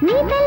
你们。